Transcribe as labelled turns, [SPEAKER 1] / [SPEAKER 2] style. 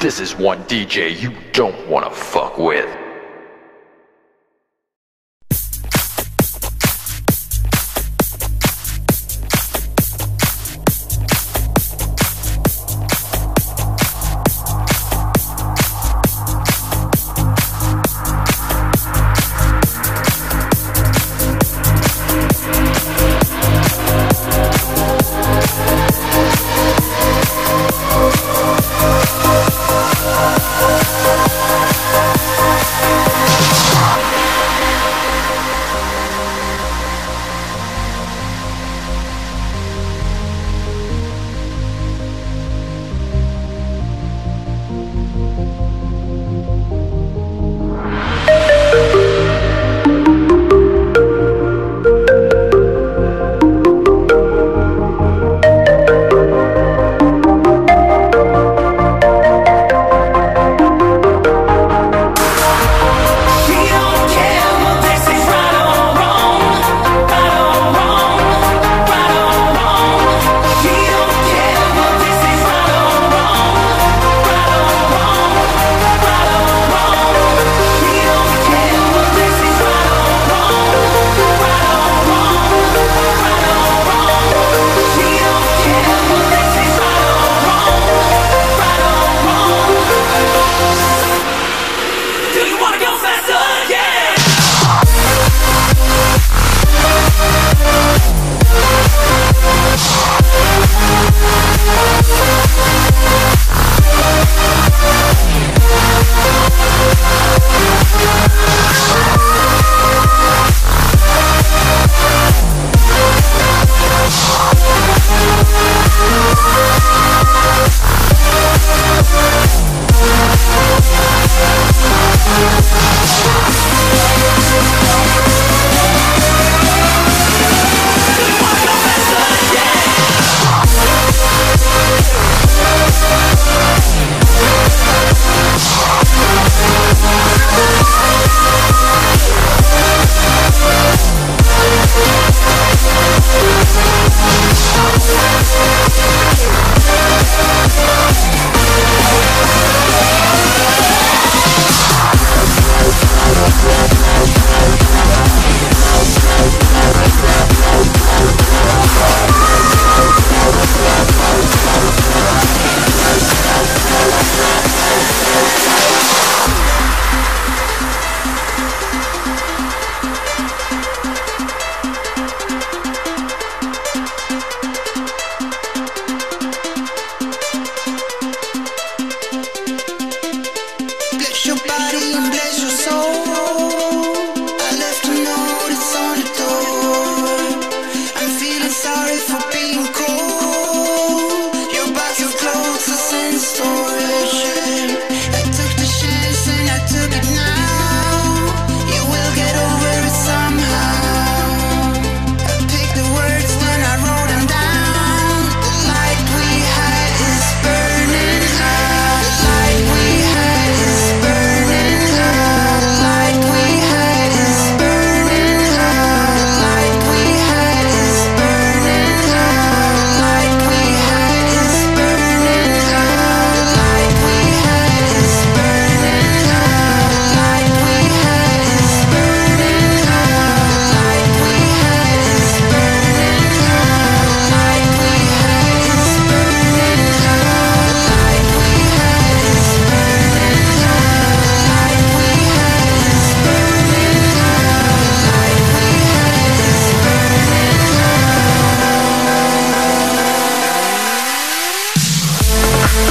[SPEAKER 1] This is one DJ you don't wanna fuck with.